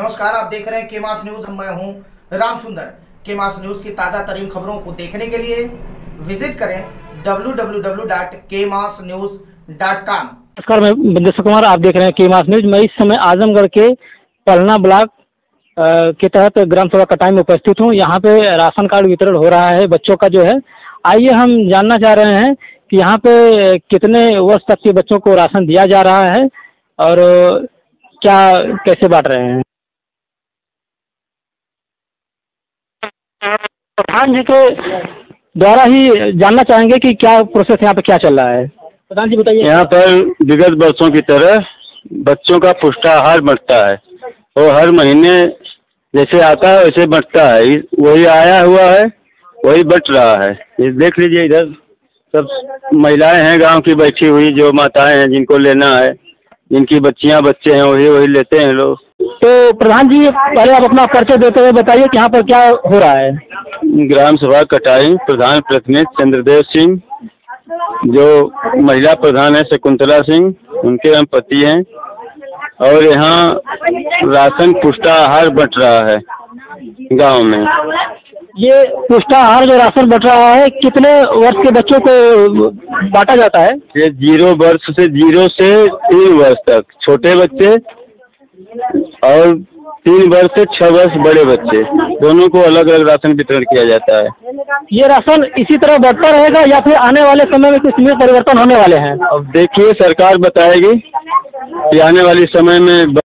नमस्कार, आप देख रहे हैं केमास न्यूज़ मैं हूँ राम सुंदर। केमास न्यूज़ की ताज़ा तरीन खबरों को देखने के लिए विज़िट करें www.kmasnews.com नमस्कार, मैं बिंदेश्वर कुमार, आप देख रहे हैं केमास न्यूज़ मैं इस समय आजमगढ़ के पलना ब्लॉक के तहत ग्राम सभा कटाई में उपस्थित हूँ। यहाँ पे राशन कार्ड वितरण हो रहा है बच्चों का जो है। आइए हम जानना चाह रहे हैं कि यहाँ पे कितने वर्ष तक के बच्चों को राशन दिया जा रहा है और क्या, कैसे बांट रहे हैं? प्रधान जी के द्वारा ही जानना चाहेंगे कि क्या प्रोसेस यहाँ पे क्या चल रहा है। प्रधान जी बताइए। यहाँ पर विगत वर्षों की तरह बच्चों का पुष्टाहार बढ़ता है वो हर महीने जैसे आता है वैसे बढ़ता है। वही आया हुआ है वही बट रहा है। ये देख लीजिए इधर सब महिलाएँ हैं गाँव की बैठी हुई जो माताएँ हैं जिनको लेना है जिनकी बच्चियाँ बच्चे हैं वही वही लेते हैं लोग। तो प्रधान जी पहले आप अपना परिचय देते हुए बताइए कि यहाँ पर क्या हो रहा है। ग्राम सभा कटाई प्रधान प्रतिनिधि चंद्रदेव सिंह जो महिला प्रधान है शकुंतला सिंह उनके हम पति हैं। और यहाँ राशन पुष्टाहार बट रहा है गाँव में। ये पुष्टाहार जो राशन बट रहा है कितने वर्ष के बच्चों को बांटा जाता है? ये ज़ीरो वर्ष से ज़ीरो से तीन वर्ष तक। छोटे बच्चे और तीन वर्ष से छह वर्ष बड़े बच्चे। दोनों को अलग अलग राशन वितरण किया जाता है। ये राशन इसी तरह बढ़ता रहेगा या फिर आने वाले समय में कुछ में परिवर्तन होने वाले हैं? अब देखिए सरकार बताएगी कि आने वाले समय में ब-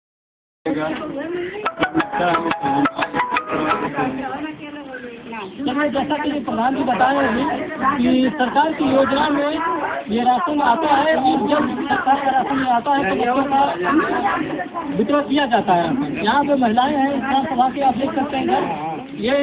जैसा कि प्रधान जी बताए हैं कि सरकार की योजना में ये राशन आता है जब सरकार आता है तो बच्चों का वितरण किया जाता है। यहाँ पे महिलाएँ हैं इस सभा के आप देख सकते हैं ये